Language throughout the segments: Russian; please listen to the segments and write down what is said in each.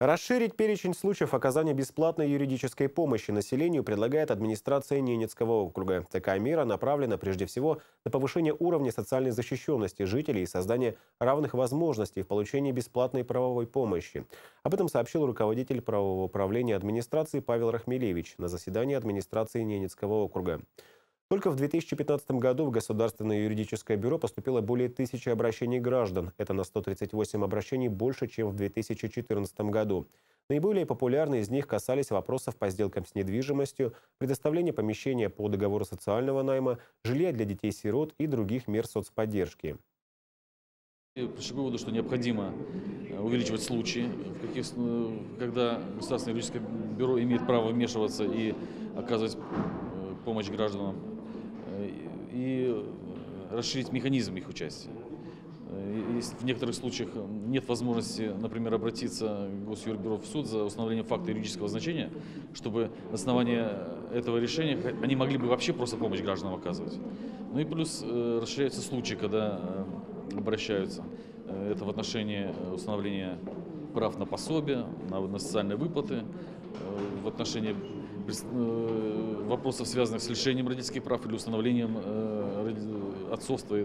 Расширить перечень случаев оказания бесплатной юридической помощи населению предлагает администрация Ненецкого округа. Такая мера направлена прежде всего на повышение уровня социальной защищенности жителей и создание равных возможностей в получении бесплатной правовой помощи. Об этом сообщил руководитель правового управления администрации Павел Рахмелевич на заседании администрации Ненецкого округа. Только в 2015 году в Государственное юридическое бюро поступило более тысячи обращений граждан. Это на 138 обращений больше, чем в 2014 году. Наиболее популярные из них касались вопросов по сделкам с недвижимостью, предоставления помещения по договору социального найма, жилья для детей-сирот и других мер соцподдержки. Пришли к выводу, что необходимо э, увеличивать случаи, в каких, э, когда Государственное юридическое бюро имеет право вмешиваться и оказывать э, помощь гражданам и расширить механизм их участия. Если в некоторых случаях нет возможности, например, обратиться к Госюрбюро в суд за установление факта юридического значения, чтобы на основании этого решения они могли бы вообще просто помощь гражданам оказывать. Ну и плюс э, расширяются случаи, когда э, обращаются. Э, это в отношении установления прав на пособие, на, на социальные выплаты, в отношении Э, вопросов, связанных с лишением родительских прав или установлением э, отцовства.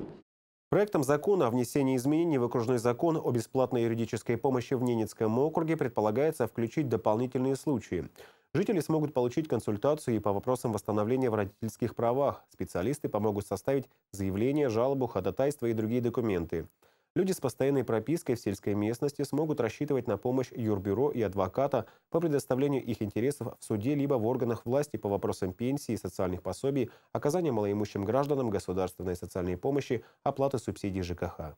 Проектом закона о внесении изменений в окружной закон о бесплатной юридической помощи в Ненецком округе предполагается включить дополнительные случаи. Жители смогут получить консультацию и по вопросам восстановления в родительских правах. Специалисты помогут составить заявление, жалобу, ходатайство и другие документы. Люди с постоянной пропиской в сельской местности смогут рассчитывать на помощь юрбюро и адвоката по предоставлению их интересов в суде либо в органах власти по вопросам пенсии, социальных пособий, оказания малоимущим гражданам государственной социальной помощи, оплаты субсидий ЖКХ.